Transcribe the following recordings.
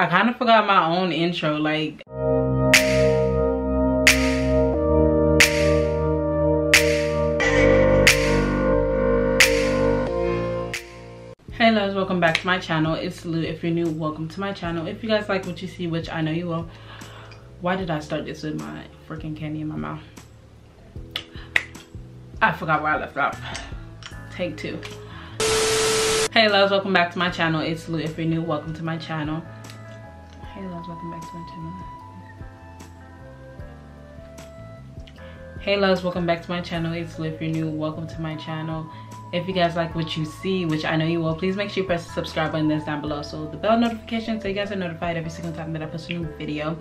I kind of forgot my own intro. Like, hey loves welcome back to my channel. It's Lou if you're new welcome to my channel. If you guys like what you see which i know you will why did i start this with my freaking candy in my mouth? I forgot where i left off. Take two. Hey loves welcome back to my channel. It's Lou if you're new welcome to my channel hey loves welcome back to my channel. Hey loves welcome back to my channel. It's if you're new. Welcome to my channel. If you guys like what you see which i know you will please make sure you press the subscribe button that's down below. So the bell notification so you guys are notified every single time that i post a new video.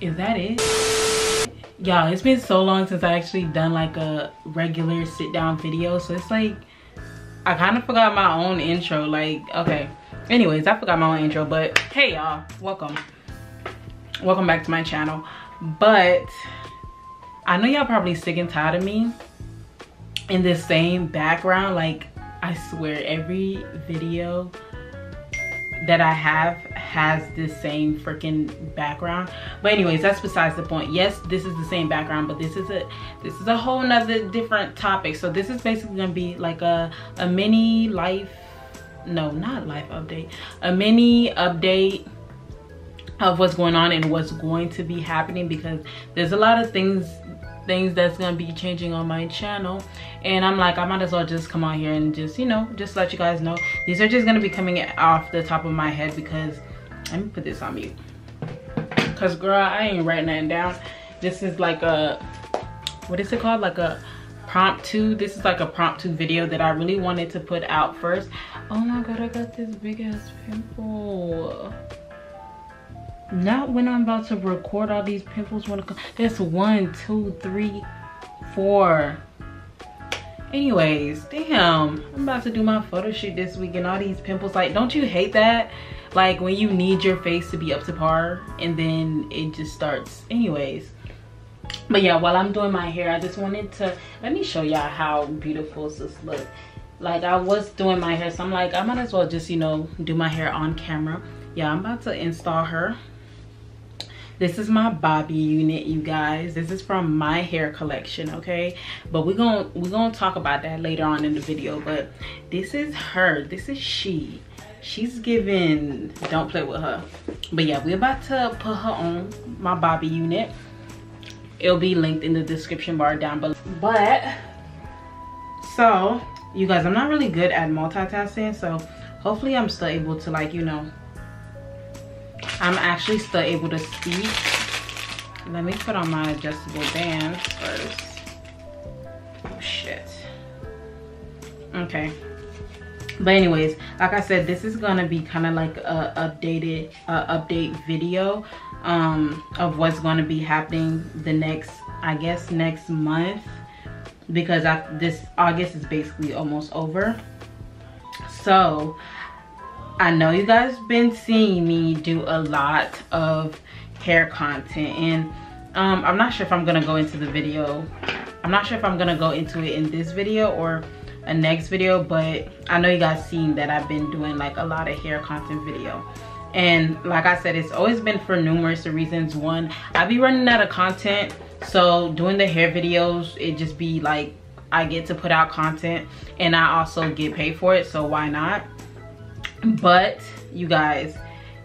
Is that it? Y'all it's been so long since i actually done like a regular sit down video. So it's like i kind of forgot my own intro. Like okay anyways i forgot my own intro but hey y'all welcome. Welcome back to my channel. But i know y'all probably sick and tired of me in this same background. Like i swear every video that i have has this same freaking background. But anyways that's besides the point. Yes this is the same background but this is a this is a whole nother different topic. So this is basically gonna be like a a mini life no not life update. A mini update of what's going on and what's going to be happening because there's a lot of things things that's gonna be changing on my channel. And i'm like i might as well just come on here and just you know just let you guys know. These are just gonna be coming off the top of my head because let me put this on mute. Because girl i ain't writing that down. This is like a what is it called? Like a prompt to this is like a prompt to video that i really wanted to put out first. Oh my god i got this big ass pimple. Not when i'm about to record all these pimples when it there's one two three four. Anyways damn i'm about to do my photo shoot this week and all these pimples like don't you hate that? Like when you need your face to be up to par and then it just starts. Anyways but yeah while i'm doing my hair i just wanted to let me show y'all how beautiful this look like i was doing my hair so i'm like i might as well just you know do my hair on camera. Yeah i'm about to install her. This is my Bobbi unit you guys. This is from my hair collection okay? But we're gonna we're gonna talk about that later on in the video but this is her. This is she. She's giving don't play with her. But yeah we're about to put her on my Bobbi unit it'll be linked in the description bar down below but so you guys i'm not really good at multitasking so hopefully i'm still able to like you know I'm actually still able to speak. Let me put on my adjustable bands first. Oh shit. Okay. But anyways, like I said, this is gonna be kind of like a updated uh, update video um, of what's gonna be happening the next, I guess, next month because I, this August is basically almost over. So I know you guys been seeing me do a lot of hair content and um, I'm not sure if I'm gonna go into the video. I'm not sure if I'm gonna go into it in this video or a next video, but I know you guys seen that I've been doing like a lot of hair content video. And like I said, it's always been for numerous reasons. One, I be running out of content. So doing the hair videos, it just be like, I get to put out content and I also get paid for it. So why not? but you guys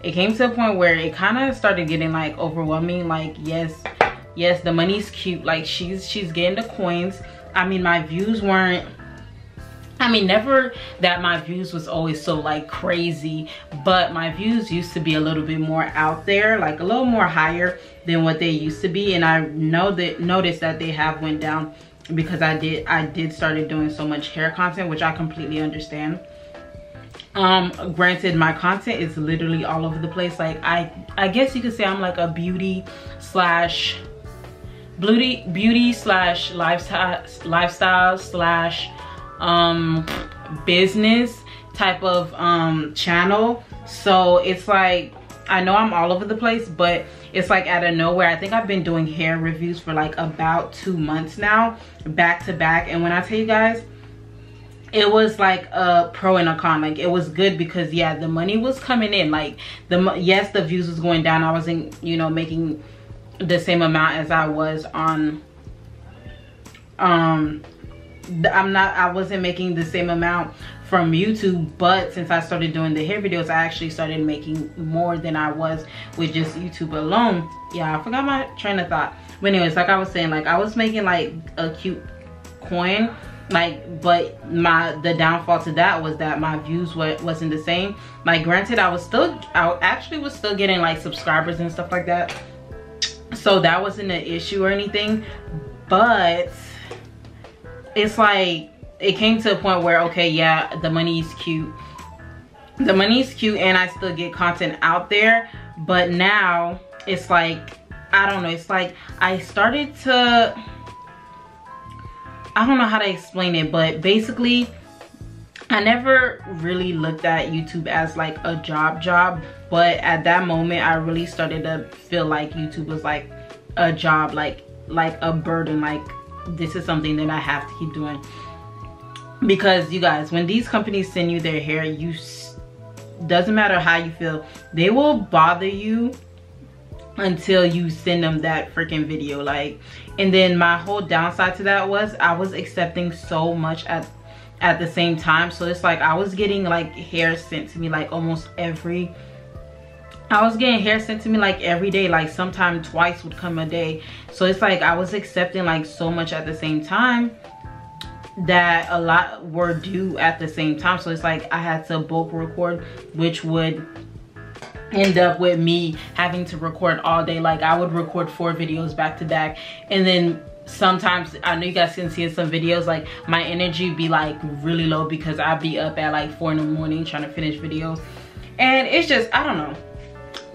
it came to a point where it kind of started getting like overwhelming like yes yes the money's cute like she's she's getting the coins i mean my views weren't I mean, never that my views was always so like crazy, but my views used to be a little bit more out there, like a little more higher than what they used to be. And I know that noticed that they have went down because I did I did started doing so much hair content, which I completely understand um granted my content is literally all over the place like i i guess you could say i'm like a beauty slash beauty beauty slash lifestyle lifestyle slash um business type of um channel. So it's like i know i'm all over the place but it's like out of nowhere. I think i've been doing hair reviews for like about two months now back to back. And when i tell you guys it was like a pro and a con. Like it was good because yeah the money was coming in. Like the yes the views was going down. I wasn't you know making the same amount as i was on um i'm not i wasn't making the same amount from youtube but since i started doing the hair videos i actually started making more than i was with just youtube alone. Yeah i forgot my train of thought. But anyways like i was saying like i was making like a cute coin like but my the downfall to that was that my views were, wasn't the same. Like granted i was still i actually was still getting like subscribers and stuff like that. So that wasn't an issue or anything but it's like it came to a point where okay yeah the money is cute. The money is cute and i still get content out there but now it's like i don't know it's like i started to I don't know how to explain it, but basically, I never really looked at YouTube as like a job job, but at that moment, I really started to feel like YouTube was like a job, like like a burden, like this is something that I have to keep doing. Because you guys, when these companies send you their hair, you doesn't matter how you feel, they will bother you until you send them that freaking video like and then my whole downside to that was i was accepting so much at at the same time so it's like i was getting like hair sent to me like almost every I was getting hair sent to me like every day, like sometimes twice would come a day. So it's like I was accepting like so much at the same time that a lot were due at the same time. So it's like I had to bulk record, which would end up with me having to record all day like i would record four videos back to back and then sometimes i know you guys can see in some videos like my energy be like really low because i'd be up at like four in the morning trying to finish videos and it's just i don't know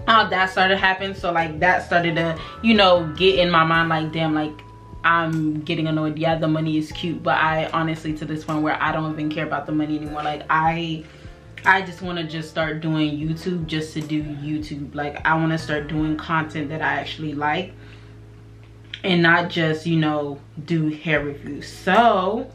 how that started happening so like that started to you know get in my mind like damn like i'm getting annoyed yeah the money is cute but i honestly to this point where i don't even care about the money anymore like i I just want to just start doing YouTube just to do YouTube. Like I want to start doing content that I actually like and not just, you know, do hair reviews. So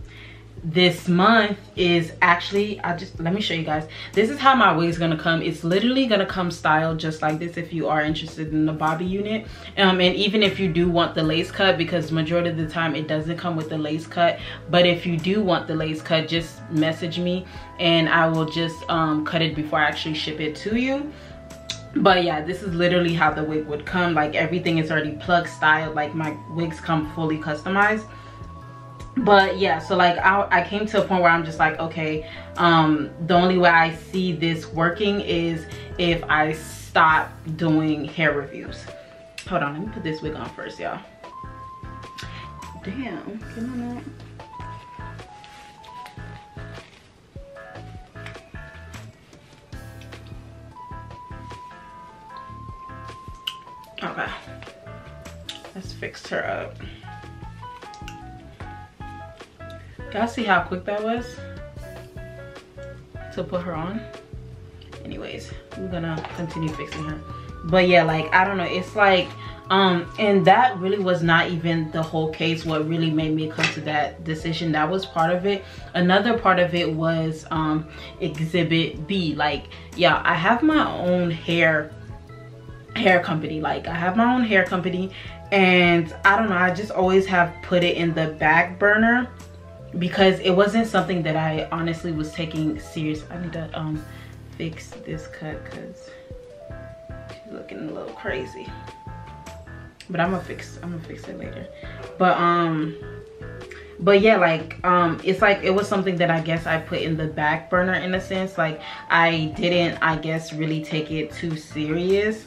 this month is actually i just let me show you guys. This is how my wig is gonna come. It's literally gonna come styled just like this if you are interested in the Bobbi unit. Um and even if you do want the lace cut because majority of the time it doesn't come with the lace cut but if you do want the lace cut just message me and i will just um cut it before i actually ship it to you. But yeah this is literally how the wig would come. Like everything is already plug styled like my wigs come fully customized but yeah so like I, I came to a point where i'm just like okay um the only way i see this working is if i stop doing hair reviews. Hold on let me put this wig on first y'all. Damn can i not? Okay. Let's fix her up Y'all see how quick that was to put her on? Anyways, I'm gonna continue fixing her. But yeah, like, I don't know. It's like, um, and that really was not even the whole case. What really made me come to that decision, that was part of it. Another part of it was um, exhibit B. Like, yeah, I have my own hair hair company like i have my own hair company and i don't know i just always have put it in the back burner because it wasn't something that I honestly was taking serious. I need to um fix this cut because she's looking a little crazy. But I'm gonna fix I'm gonna fix it later. But um but yeah like um it's like it was something that i guess i put in the back burner in a sense like i didn't i guess really take it too serious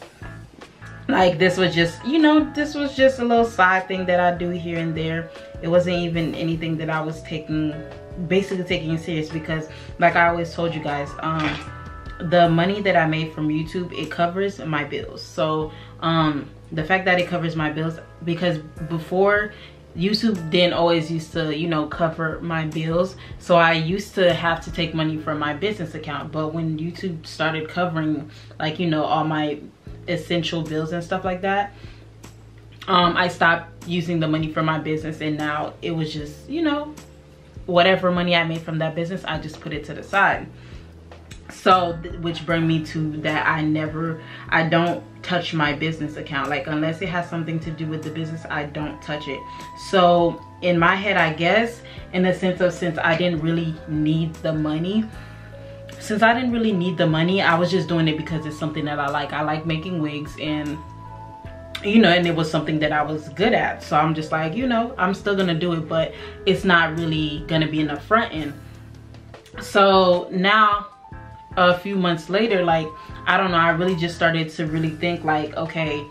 like this was just you know this was just a little side thing that i do here and there it wasn't even anything that i was taking basically taking serious because like i always told you guys um the money that i made from youtube it covers my bills so um the fact that it covers my bills because before YouTube didn't always used to, you know, cover my bills. So I used to have to take money from my business account. But when YouTube started covering, like, you know, all my essential bills and stuff like that um, I stopped using the money for my business and now it was just, you know, whatever money I made from that business, I just put it to the side. So, which bring me to that I never, I don't touch my business account. Like, unless it has something to do with the business, I don't touch it. So, in my head, I guess, in the sense of since I didn't really need the money, since I didn't really need the money, I was just doing it because it's something that I like. I like making wigs and you know, and it was something that I was good at. So I'm just like, you know, I'm still gonna do it, but it's not really gonna be in the front end. So now a few months later, like, I don't know, I really just started to really think like, okay,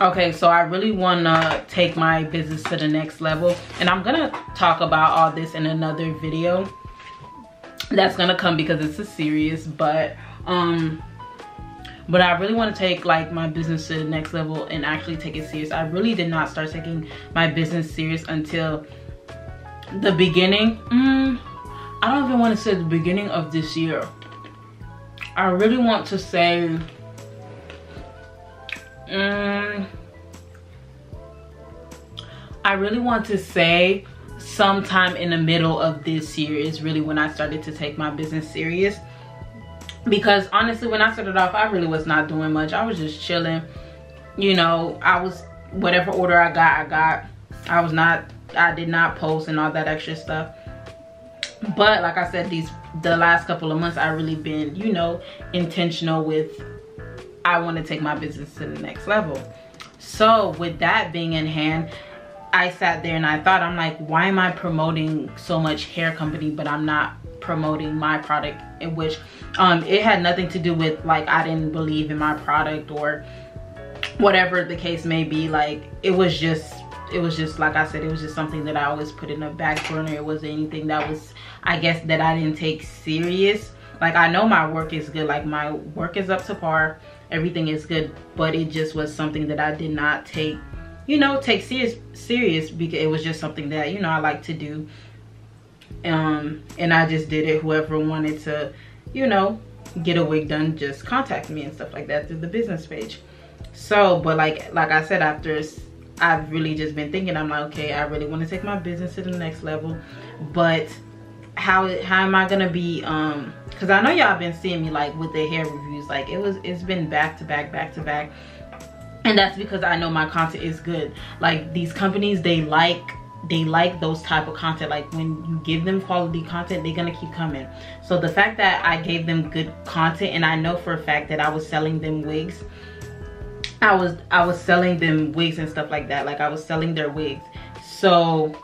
okay, so I really wanna take my business to the next level. And I'm gonna talk about all this in another video that's gonna come because it's a serious, but um but I really want to take like my business to the next level and actually take it serious. I really did not start taking my business serious until the beginning. Mm, I don't even want to say the beginning of this year. I really want to say mm, I really want to say sometime in the middle of this year is really when I started to take my business serious because honestly when i started off i really was not doing much. I was just chilling. You know i was whatever order i got i got. I was not i did not post and all that extra stuff. But like i said these the last couple of months i really been you know intentional with i want to take my business to the next level. So with that being in hand i sat there and i thought i'm like why am i promoting so much hair company but i'm not promoting my product in which um it had nothing to do with like i didn't believe in my product or whatever the case may be. Like it was just it was just like i said it was just something that i always put in a back burner. It wasn't anything that was i guess that i didn't take serious. Like i know my work is good. Like my work is up to par. Everything is good. But it just was something that i did not take you know take serious serious because it was just something that you know i like to do um and i just did it. Whoever wanted to you know get a wig done just contact me and stuff like that through the business page. So but like like i said after i've really just been thinking i'm like okay i really want to take my business to the next level. But how how am i gonna be um because i know y'all been seeing me like with the hair reviews. Like it was it's been back to back back to back. And that's because i know my content is good. Like these companies they like they like those type of content. Like when you give them quality content they're gonna keep coming. So the fact that i gave them good content and i know for a fact that i was selling them wigs. I was i was selling them wigs and stuff like that. Like i was selling their wigs. So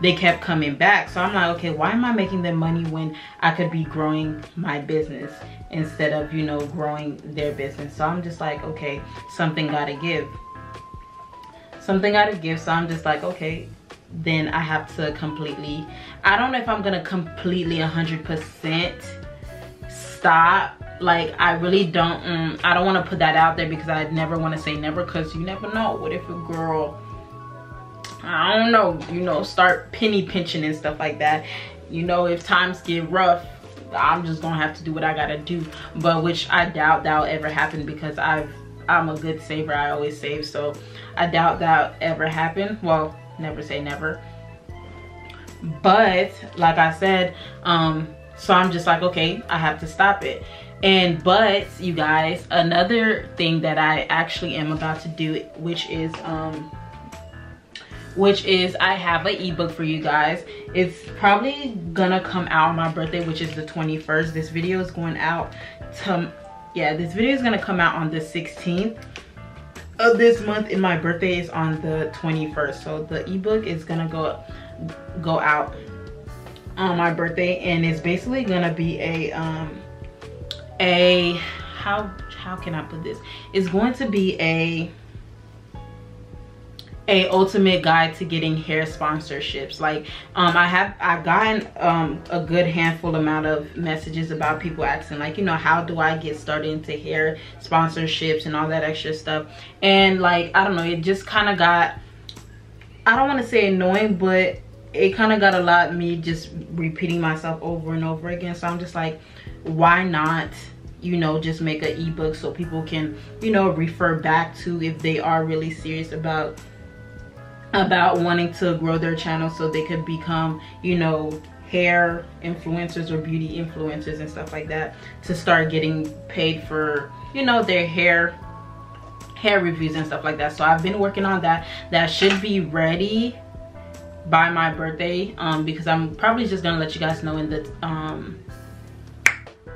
they kept coming back. So i'm like okay why am i making them money when i could be growing my business instead of you know growing their business? So i'm just like okay something gotta give something gotta give so i'm just like okay then i have to completely i don't know if i'm gonna completely 100 percent stop. Like i really don't um, i don't want to put that out there because i never want to say never because you never know. What if a girl i don't know you know start penny pinching and stuff like that. You know if times get rough i'm just gonna have to do what i gotta do. But which i doubt that'll ever happen because i've i'm a good saver i always save. So I doubt that ever happen. Well, never say never. But like I said, um, so I'm just like, okay, I have to stop it. And but you guys, another thing that I actually am about to do, which is um which is I have an ebook for you guys. It's probably gonna come out on my birthday, which is the 21st. This video is going out to yeah, this video is gonna come out on the 16th of this month and my birthday is on the 21st so the ebook is gonna go go out on my birthday and it's basically gonna be a um a how how can i put this? It's going to be a a ultimate guide to getting hair sponsorships. Like um i have i've gotten um a good handful amount of messages about people asking like you know how do i get started into hair sponsorships and all that extra stuff. And like i don't know it just kind of got i don't want to say annoying but it kind of got a lot me just repeating myself over and over again. So i'm just like why not you know just make an ebook so people can you know refer back to if they are really serious about about wanting to grow their channel so they could become you know hair influencers or beauty influencers and stuff like that to start getting paid for you know their hair hair reviews and stuff like that. So i've been working on that. That should be ready by my birthday um because i'm probably just gonna let you guys know in the um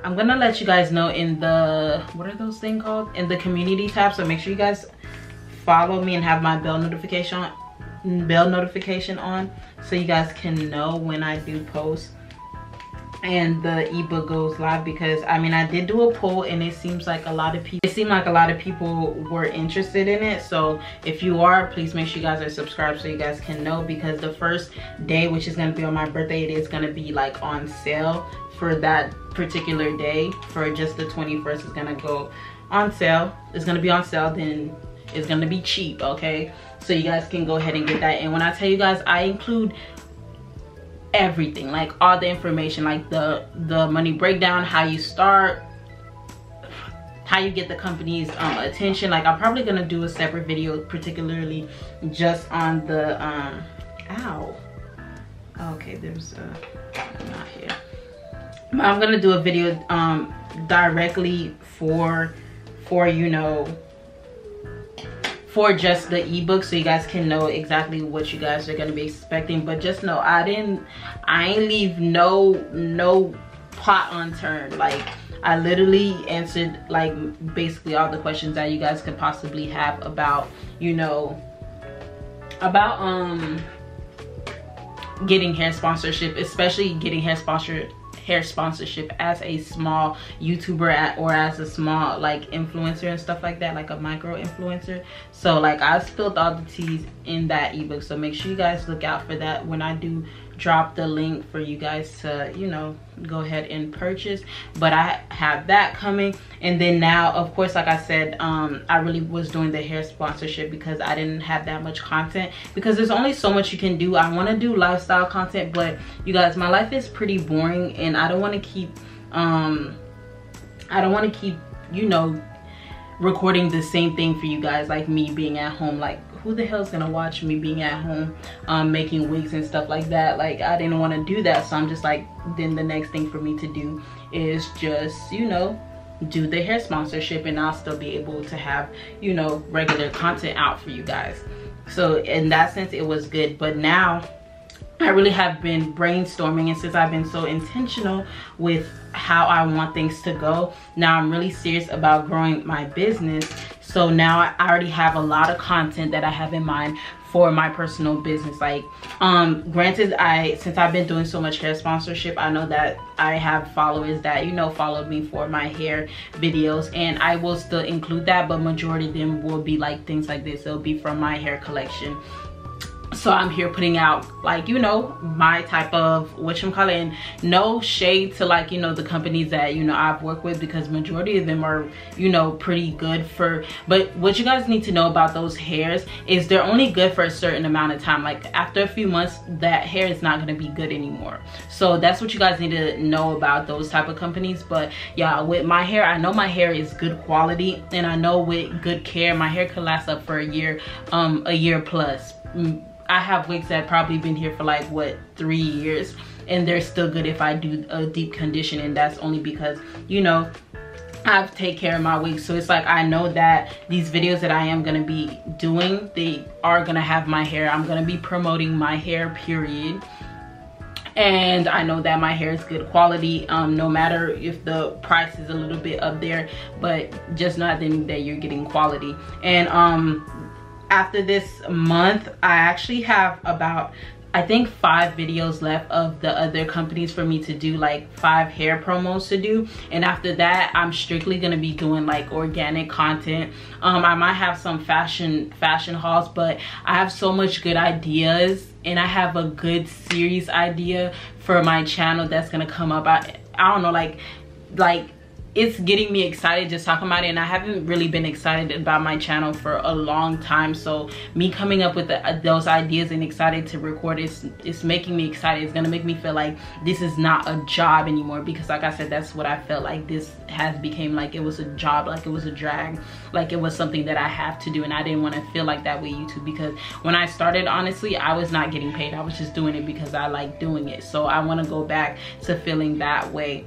i'm gonna let you guys know in the what are those things called? In the community tab. So make sure you guys follow me and have my bell notification bell notification on so you guys can know when I do post and the ebook goes live because I mean I did do a poll and it seems like a lot of people it seemed like a lot of people were interested in it. So if you are please make sure you guys are subscribed so you guys can know because the first day which is going to be on my birthday it is going to be like on sale for that particular day for just the 21st is going to go on sale. It's going to be on sale then it's going to be cheap okay so you guys can go ahead and get that. And when i tell you guys i include everything like all the information like the the money breakdown how you start how you get the company's um, attention. Like i'm probably gonna do a separate video particularly just on the um ow. Okay there's a not here. But i'm gonna do a video um directly for for you know for just the ebook so you guys can know exactly what you guys are going to be expecting. But just know i didn't i ain't leave no no pot unturned. Like i literally answered like basically all the questions that you guys could possibly have about you know about um getting hair sponsorship especially getting hair sponsored hair sponsorship as a small youtuber or as a small like influencer and stuff like that like a micro influencer. So like i spilled all the teas in that ebook. So make sure you guys look out for that. When i do drop the link for you guys to you know go ahead and purchase. But i have that coming. And then now of course like i said um i really was doing the hair sponsorship because i didn't have that much content. Because there's only so much you can do. I want to do lifestyle content but you guys my life is pretty boring. And i don't want to keep um i don't want to keep you know recording the same thing for you guys like me being at home. Like who the hell's gonna watch me being at home um, making wigs and stuff like that? Like i didn't want to do that. So i'm just like then the next thing for me to do is just you know do the hair sponsorship and i'll still be able to have you know regular content out for you guys. So in that sense it was good. But now I really have been brainstorming and since I've been so intentional with how I want things to go, now I'm really serious about growing my business. So now I already have a lot of content that I have in mind for my personal business. Like um granted i since i've been doing so much hair sponsorship i know that i have followers that you know followed me for my hair videos and i will still include that but majority of them will be like things like this. It'll be from my hair collection so i'm here putting out like you know my type of what you call it and no shade to like you know the companies that you know i've worked with because majority of them are you know pretty good for but what you guys need to know about those hairs is they're only good for a certain amount of time. Like after a few months that hair is not going to be good anymore. So that's what you guys need to know about those type of companies. But yeah with my hair i know my hair is good quality and i know with good care my hair could last up for a year um a year plus I have wigs that probably been here for like what three years and they're still good if I do a deep condition and that's only because you know I take care of my wigs. So it's like I know that these videos that I am gonna be doing they are gonna have my hair. I'm gonna be promoting my hair period. And I know that my hair is good quality um, no matter if the price is a little bit up there but just not that you're getting quality. And um after this month i actually have about I think five videos left of the other companies for me to do like five hair promos to do. And after that I'm strictly gonna be doing like organic content. Um I might have some fashion fashion hauls but I have so much good ideas and I have a good series idea for my channel that's gonna come up. I, I don't know like like it's getting me excited just talking about it and i haven't really been excited about my channel for a long time. So me coming up with the, uh, those ideas and excited to record it's it's making me excited. It's gonna make me feel like this is not a job anymore because like i said that's what i felt like this has became like it was a job like it was a drag like it was something that i have to do and i didn't want to feel like that with youtube because when i started honestly i was not getting paid. I was just doing it because i like doing it. So i want to go back to feeling that way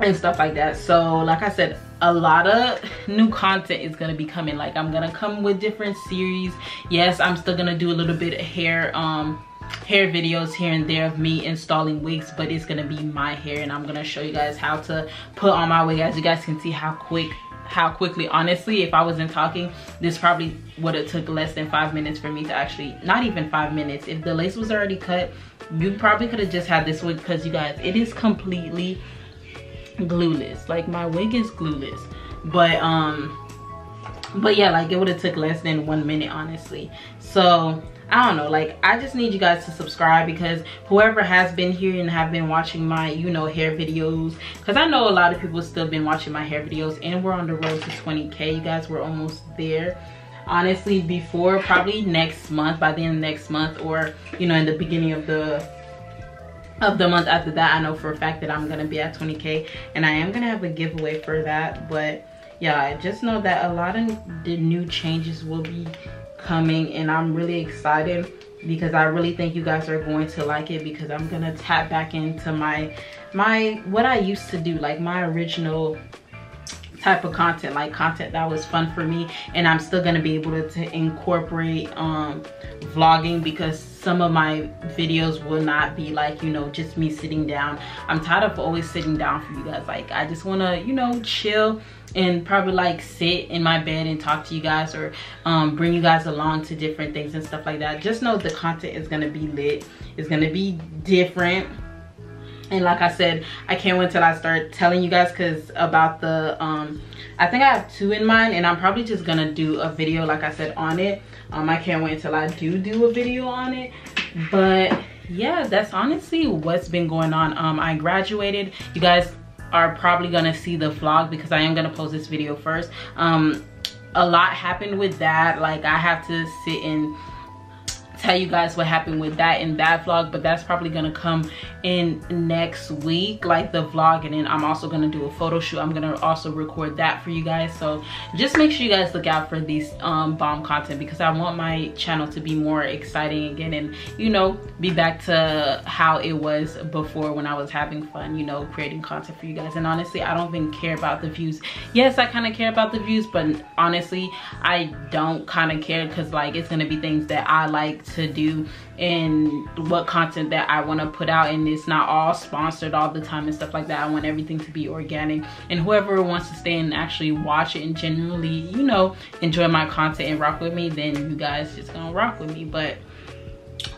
and stuff like that. So like i said a lot of new content is gonna be coming. Like i'm gonna come with different series. Yes i'm still gonna do a little bit of hair um hair videos here and there of me installing wigs but it's gonna be my hair and i'm gonna show you guys how to put on my wig. As you guys can see how quick how quickly. Honestly if i wasn't talking this probably would have took less than five minutes for me to actually not even five minutes. If the lace was already cut you probably could have just had this wig because you guys it is completely glueless. Like my wig is glueless. But um but yeah like it would have took less than one minute honestly. So I don't know. Like I just need you guys to subscribe because whoever has been here and have been watching my you know hair videos because I know a lot of people still been watching my hair videos and we're on the road to 20k you guys we're almost there. Honestly before probably next month by the end of next month or you know in the beginning of the of the month after that i know for a fact that i'm gonna be at 20k and i am gonna have a giveaway for that but yeah I just know that a lot of the new changes will be coming and i'm really excited because i really think you guys are going to like it because i'm gonna tap back into my my what i used to do like my original type of content like content that was fun for me. And i'm still going to be able to, to incorporate um vlogging because some of my videos will not be like you know just me sitting down. I'm tired of always sitting down for you guys. Like i just want to you know chill and probably like sit in my bed and talk to you guys or um, bring you guys along to different things and stuff like that. Just know the content is gonna be lit. It's gonna be different and like i said i can't wait till i start telling you guys because about the um i think i have two in mind and i'm probably just gonna do a video like i said on it. Um i can't wait until i do do a video on it. But yeah that's honestly what's been going on. Um i graduated. You guys are probably gonna see the vlog because i am gonna post this video first. Um a lot happened with that. Like i have to sit and tell you guys what happened with that in that vlog but that's probably gonna come in next week like the vlog and then i'm also gonna do a photo shoot. I'm gonna also record that for you guys. So just make sure you guys look out for these um, bomb content because i want my channel to be more exciting again and you know be back to how it was before when i was having fun you know creating content for you guys. And honestly i don't even care about the views. Yes i kind of care about the views but honestly i don't kind of care because like it's gonna be things that i like to do and what content that I want to put out and it's not all sponsored all the time and stuff like that. I want everything to be organic and whoever wants to stay and actually watch it and generally, you know, enjoy my content and rock with me, then you guys just gonna rock with me. But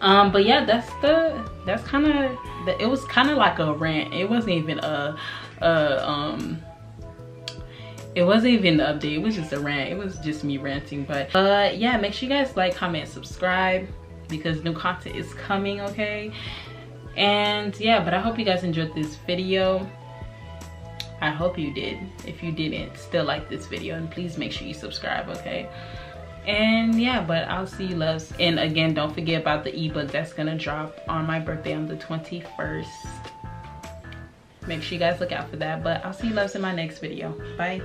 um but yeah that's the that's kind of the it was kind of like a rant it wasn't even a, a um it wasn't even an update it was just a rant it was just me ranting but uh yeah make sure you guys like comment subscribe because new content is coming okay? And yeah but i hope you guys enjoyed this video. I hope you did. If you didn't still like this video and please make sure you subscribe okay? And yeah but i'll see you loves. And again don't forget about the ebook that's gonna drop on my birthday on the 21st make sure you guys look out for that. But i'll see you loves in my next video. Bye